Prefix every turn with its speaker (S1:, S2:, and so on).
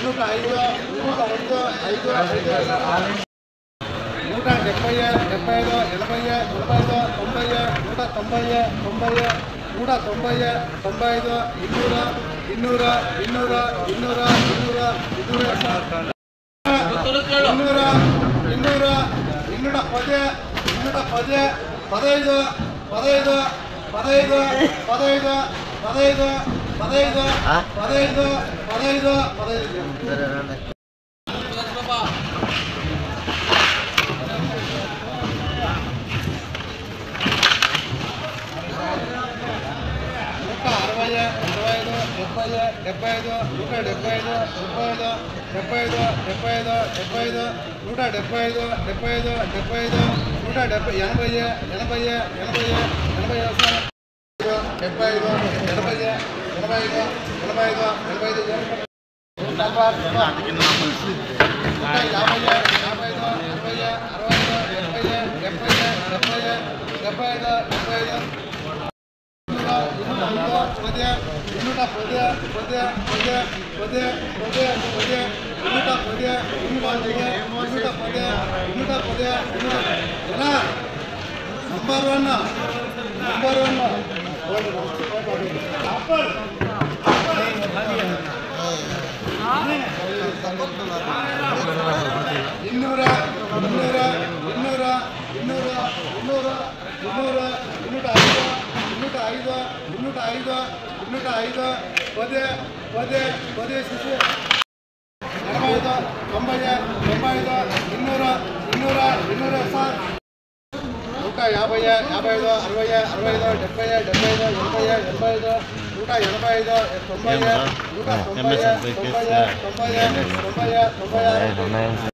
S1: ಮುನ್ನೂರ ಐದು ಮುನ್ನೂರ ಒಂದು ಐದು. ನೂರ ಡೆಬ್ಬೈ ಎಪ್ಪೈದು ಎನಭೈ ತೊಂಬೈ ತೊಂಬೈ ನೂರ ತೊಂಬೈ ತೊಂಬೈ ನೂರ ತೊಂಬೈ ತೊಂಬೈದು ಇನ್ನೂರ ಇನ್ನೂರ ಇನ್ನೂರ ಇನ್ನೂರ ಇನ್ನೂರ ಇನ್ನೂರ ಇನ್ನೂರ ಇನ್ನೂರ ಇನ್ನೂರ ಪದೇ ಇನ್ನೂರ ಪದೇ ಪದೈದು ಪದೈದು ಪದೈದು ಪದೈದು ಪದೈದು Depende, depende, depende, depende, depende, depende, depende, depende, depende, depende, ఐదు డెబ్బై ఐదు ఎనభై ఎనభై ఐదు ఎనభై ఐదు ఎనభై ఐదు యాభై యాభై ఐదు ఎనభై అరవై ఐదు డెబ్బై డెబ్బై డెబ్బై ఐదు డెబ్బై ఐదు పదే ಇನ್ನೂರ ಪದೇ ಪದೇ ಪದೇ ಪದೇ ಪದೇ ಪದೇ ಇನ್ನೂರ ಪದೇ ಇನ್ನೂರ ಪದೇ ಇನ್ನೂರ ಪದೇ ಇನ್ನೂರ ಪದೇ ಇನ್ನೂರ ನಂಬರ್ ಒನ್ ನಂಬರ್ ಒನ್ ಇನ್ನೂರ ಇನ್ನೂರ ಇನ್ನೂರ ಇನ್ನೂರ ಇನ್ನೂರ ಇನ್ನೂರ ಇನ್ನೂಟ ಐದು ಇನ್ನೂಟ ಐದು ಇನ್ನೂಟ ಐದು ಇನ್ನೂಟ ಐದು ಪದೇ ಪದೇ ಪದೇ ಶಿಶು ಎನಭೈ ಐದು ತೊಂಬೈ ತೊಂಬೈ ಐದು ಇನ್ನೂರ ಇನ್ನೂರ ಇನ್ನೂರ ಸರ್ యాభై యాభై ఐదు అరవై అరవై ఐదు డెబ్బై డెబ్బై ఐదు ఎనభై ఎనభై ఐదు నూట ఎనభై ఐదు తొంభై నూట తొంభై తొంభై తొంభై
S2: తొంభై